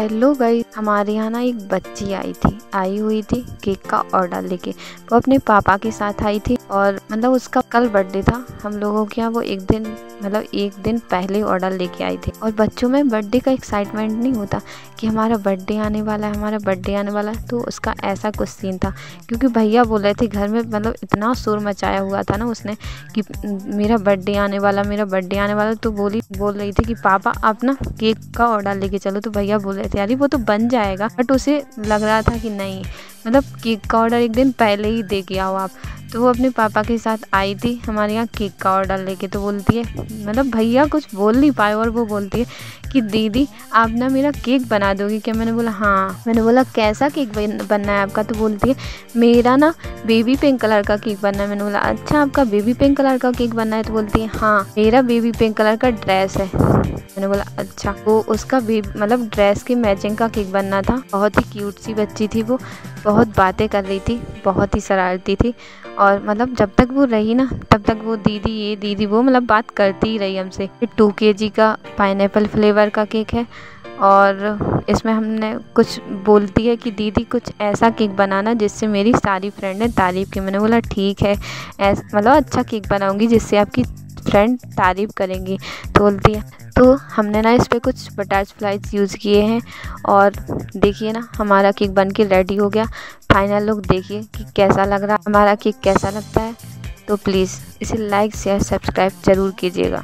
Hello guys, हमारे यहाँ ना एक बच्ची आई थी, आई हुई थी केक का ऑर्डर लेके। वो अपने पापा के साथ आई थी और मतलब उसका कल बर्थडे था। हम लोगों के यहाँ वो एक दिन मतलब एक दिन पहले ऑर्डर लेके आई थी। और बच्चों में बर्थडे का एक्साइटमेंट नहीं होता कि हमारा बर्थडे आने वाला है, हमारा बर्थडे आने वाला है तो उसका ऐसा कुछ सीन था। क्योंकि भैया बोल रहे थे, घर में मतलब इतना शोर मचाया हुआ था ना उसने कि मेरा बर्थडे आने वाला, मेरा बर्थडे आने वाला तो बोली, बोल रही थी कि, पापा, आप ना केक का ऑर्डर लेके चलो। तो भैया बोल रहे थे यार वो तो बन जाएगा बट उसे लग रहा था कि नहीं। मतलब केक का ऑर्डर एक दिन पहले ही दे गया हो आप। तो वो अपने पापा के साथ आई थी, हमारे यहाँ केक का ऑर्डर लेके तो बोलती है मतलब भैया कुछ बोल नहीं पाए और वो बोलती है कि दीदी, आप ना मेरा केक बना दोगी क्या? मैंने बोला हाँ। मैंने बोला, कैसा केक बनना है आपका? तो बोलती है, मेरा ना बेबी पिंक कलर का केक बनना है। मैंने बोला अच्छा आपका बेबी पिंक कलर का केक बनना है? तो बोलती है हाँ मेरा बेबी पिंक कलर का ड्रेस है। मैंने बोला अच्छा वो उसका बेबी मतलब ड्रेस की मैचिंग का केक बनना था। बहुत ही क्यूट सी बच्ची थी वो, बहुत बातें कर रही थी, बहुत ही शरारती थी और मतलब जब तक वो रही ना, तब तक वो दीदी, ये दीदी, वो मतलब बात करती ही रही हमसे। टू के जी का पाइन फ्लेवर का केक है और इसमें हमने कुछ बोलती है कि दीदी कुछ ऐसा केक बनाना जिससे मेरी सारी फ्रेंड ने तारीफ़ की। मैंने बोला, ठीक है, ऐसा मतलब अच्छा केक बनाऊँगी जिससे आपकी फ्रेंड तारीफ़ करेंगी। तो बोलती है तो हमने ना इस पर कुछ बटरफ्लाइज यूज़ किए हैं और देखिए ना, हमारा केक बन के रेडी हो गया। फाइनल लुक देखिए कि कैसा लग रहा है हमारा केक कैसा लगता है। तो प्लीज़ इसे लाइक शेयर सब्सक्राइब ज़रूर कीजिएगा।